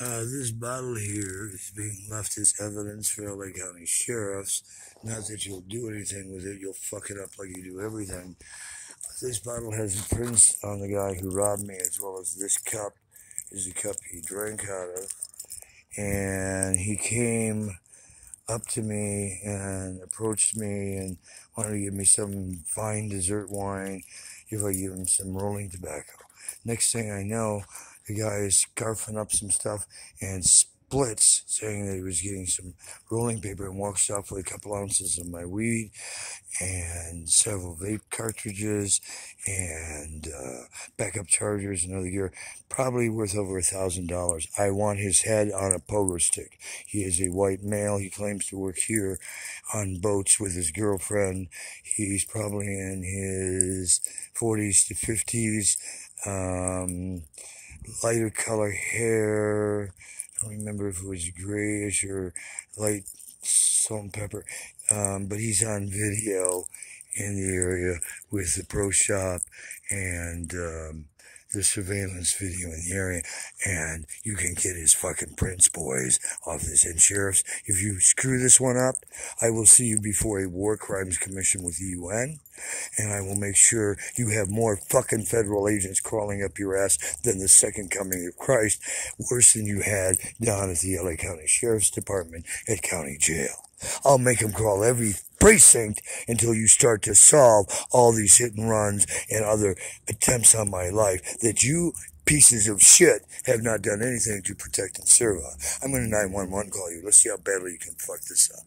Uh, this bottle here is being left as evidence for LA County sheriffs. Not that you'll do anything with it, you'll fuck it up like you do everything. This bottle has prints on the guy who robbed me, as well as this cup is the cup he drank out of. And he came up to me and approached me and wanted to give me some fine dessert wine if I give him some rolling tobacco. Next thing I know, the guy is scarfing up some stuff and splits, saying that he was getting some rolling paper and walks off with a couple ounces of my weed and several vape cartridges and uh, backup chargers and other gear, probably worth over a thousand dollars. I want his head on a pogo stick. He is a white male. He claims to work here on boats with his girlfriend. He's probably in his 40s to 50s. Um, lighter color hair. I don't remember if it was grayish or light salt and pepper. Um, but he's on video in the area with the pro shop and um, the surveillance video in the area, and you can get his fucking prints boys, off this. And sheriffs, if you screw this one up, I will see you before a war crimes commission with the UN, and I will make sure you have more fucking federal agents crawling up your ass than the second coming of Christ, worse than you had down at the LA County Sheriff's Department at county jail. I'll make them crawl every precinct until you start to solve all these hit and runs and other attempts on my life that you pieces of shit have not done anything to protect and serve. I'm going to 911 call you. Let's see how badly you can fuck this up.